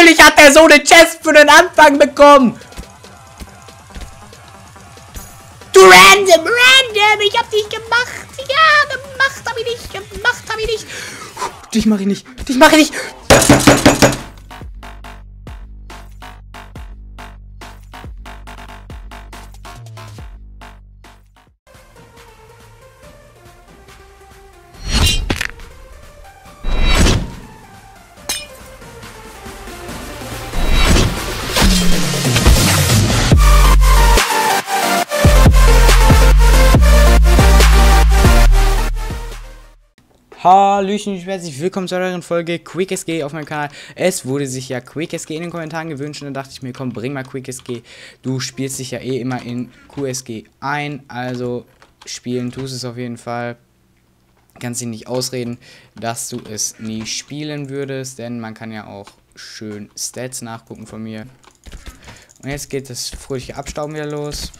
Natürlich hat er so eine Chest für den Anfang bekommen. Du random, random. Ich hab dich gemacht. Ja, gemacht hab ich nicht. Gemacht hab ich nicht. Dich mache ich nicht. Dich mache ich nicht. Hallöchen, ich herzlich willkommen zu einer neuen Folge QuickSG auf meinem Kanal. Es wurde sich ja QuickSG in den Kommentaren gewünscht und dann dachte ich mir, komm, bring mal QuickSG. Du spielst dich ja eh immer in QSG ein, also spielen tust es auf jeden Fall. Kannst dich nicht ausreden, dass du es nie spielen würdest, denn man kann ja auch schön Stats nachgucken von mir. Und jetzt geht das fröhliche Abstauben wieder los.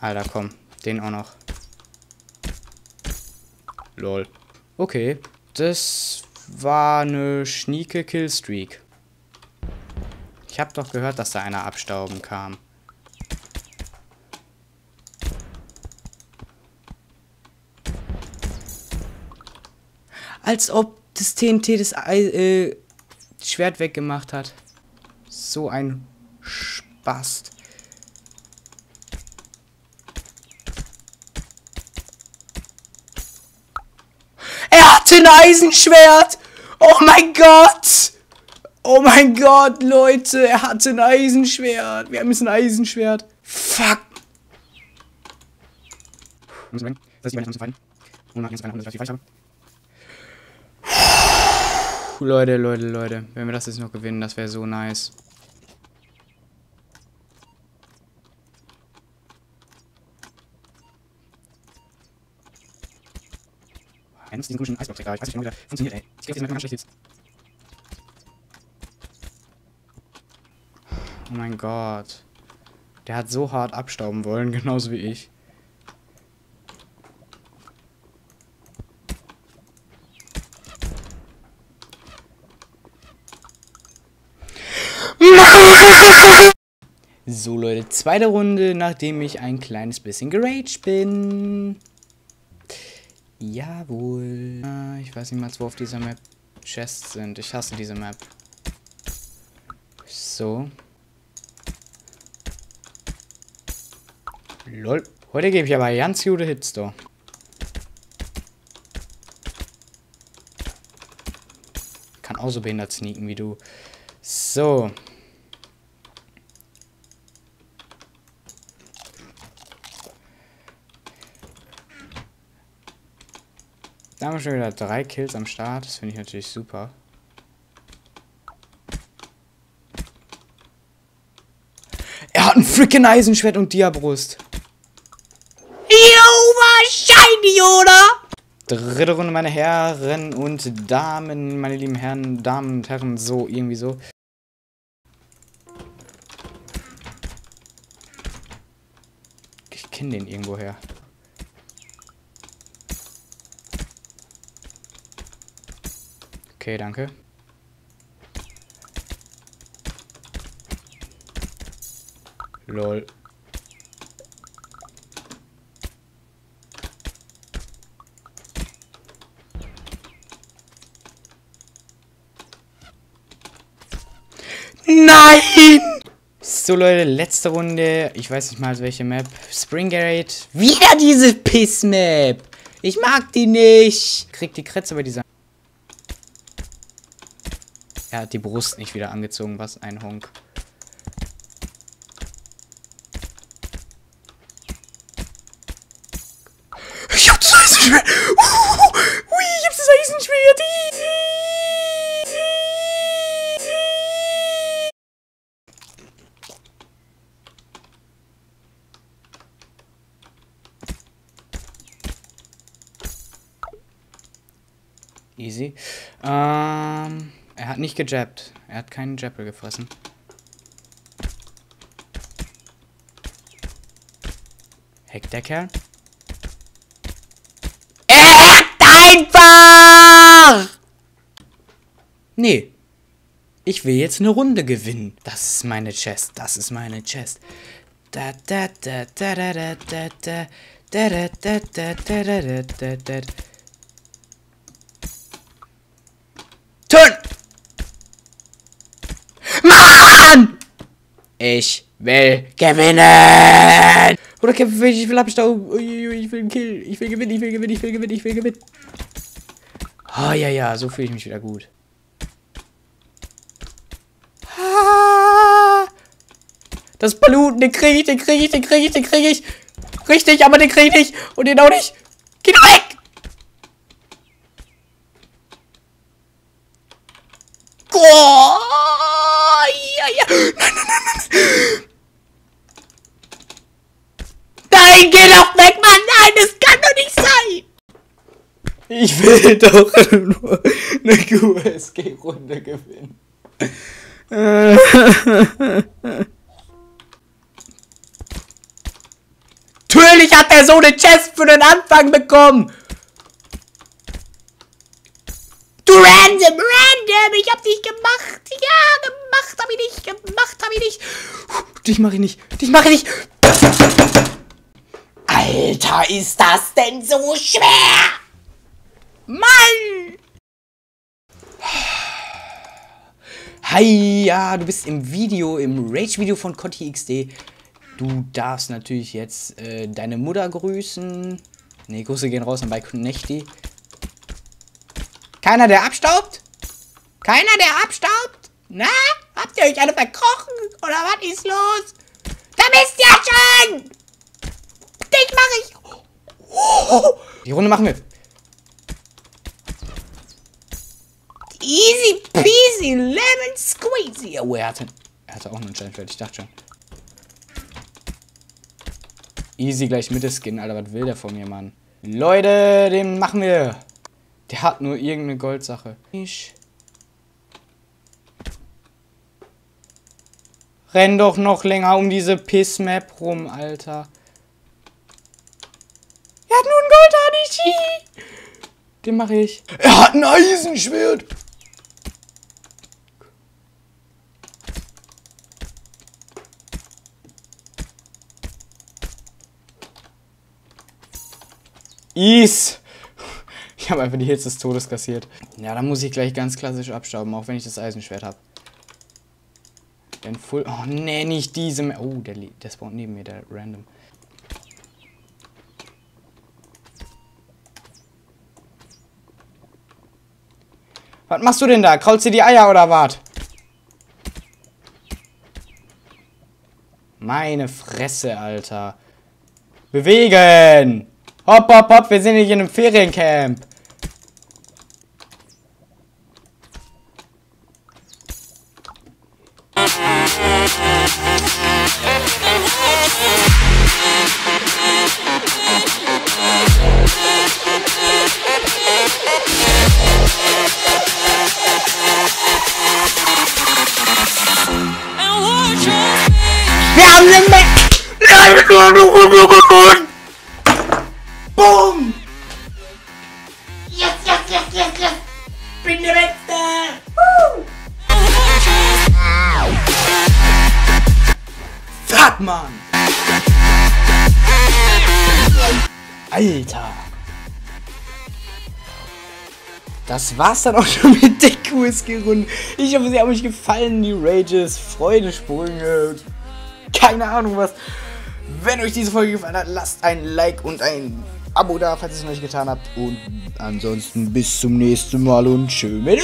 Alter, komm. Den auch noch. Lol. Okay. Das war eine schnieke Killstreak. Ich hab doch gehört, dass da einer abstauben kam. Als ob das TNT das äh, Schwert weggemacht hat. So ein Spast. Ein Eisenschwert! Oh mein Gott! Oh mein Gott, Leute, er hatte ein Eisenschwert. Wir haben jetzt ein Eisenschwert. Fuck. Leute, Leute, Leute. Wenn wir das jetzt noch gewinnen, das wäre so nice. Eins, diesen komischen Eisblock da. Ich weiß nicht, wie der funktioniert, ey. Ich krieg jetzt immer schlecht jetzt. Oh mein Gott. Der hat so hart abstauben wollen, genauso wie ich. So Leute, zweite Runde, nachdem ich ein kleines bisschen geraged bin. Jawohl. Ah, ich weiß nicht mal, wo auf dieser Map Chests sind. Ich hasse diese Map. So. Lol. Heute gebe ich aber ganz gute Hits da. Kann auch so behindert sneaken wie du. So. Da haben wir schon wieder drei Kills am Start. Das finde ich natürlich super. Er hat ein freaking Eisenschwert und Diabrust. Jo, wahrscheinlich, oder? Dritte Runde, meine Herren und Damen, meine lieben Herren, Damen und Herren, so, irgendwie so. Ich kenne den irgendwo Okay, danke. Lol. Nein! So Leute, letzte Runde. Ich weiß nicht mal welche Map. Spring Garage. Wieder diese Piss-Map. Ich mag die nicht. Krieg die Kretze bei dieser er hat die Brust nicht wieder angezogen, was ein Honk. Ich hab das Eisenschwert! Ui, ich hab das Eisenschwert! Easy. Ähm... Er hat nicht gejabbt. Er hat keinen Jappel gefressen. Heck der Kerl. Er hackt einfach! Nee. Ich will jetzt eine Runde gewinnen. Das ist meine Chest. Das ist meine Chest. Da da da da da da da da da da da da da da da da Turn! Mann! Ich will gewinnen! Oder kämpfen will ich, ich will Abstau. Ich will einen Kill. Ich will gewinnen, ich will gewinnen, ich will gewinnen, ich will gewinnen. Ah, oh, ja, ja, so fühle ich mich wieder gut. Das Paluten, den kriege ich, den kriege ich, den kriege ich, den kriege ich. Richtig, aber den kriege ich nicht. Und den auch nicht. Geh weg! Oh, ja, ja. Nein, nein, nein, nein. Nein, geh doch weg, Mann. Nein, das kann doch nicht sein. Ich will doch nur eine QSG-Runde gewinnen. Natürlich hat er so eine Chest für den Anfang bekommen. Du random, random, ich hab dich gemacht. Ja, gemacht hab ich nicht, gemacht hab ich nicht. Dich mache ich nicht, dich mache ich nicht. Alter, ist das denn so schwer? Mann! Hi, ja, du bist im Video, im Rage-Video von Conti XD. Du darfst natürlich jetzt äh, deine Mutter grüßen. Ne, Grüße gehen raus an bei Knechti. Keiner, der abstaubt? Keiner, der abstaubt? Na? Habt ihr euch alle verkrochen? Oder was ist los? Da bist ihr schon! Dich mache ich! Die Runde machen wir. 11 Squeezy. Oh, er hatte, er hatte auch einen Challenge-Wert, ich dachte schon. Easy gleich Mitte-Skin, Alter, was will der von mir, Mann? Leute, den machen wir. Der hat nur irgendeine Goldsache. Ich. Renn doch noch länger um diese Piss-Map rum, Alter. Er hat nur ein Goldhahn, Den mache ich. Er hat ein Eisenschwert. Is. Ich habe einfach die Hits des Todes kassiert. Ja, dann muss ich gleich ganz klassisch abstauben, auch wenn ich das Eisenschwert habe. Denn Full... Oh, nee, nicht diese... Oh, der, der spawnt neben mir, der random. Was machst du denn da? Kraulst du die Eier oder was? Meine Fresse, Alter. Bewegen! Hopp, hopp, hopp, wir sind nicht in einem Feriencamp. Mann! Alter! Das war's dann auch schon mit der QSG-Runde. Ich hoffe, sie haben euch gefallen, die Rages, Freude, Sprünge, keine Ahnung was. Wenn euch diese Folge gefallen hat, lasst ein Like und ein Abo da, falls ihr es noch nicht getan habt. Und ansonsten bis zum nächsten Mal und tschö mit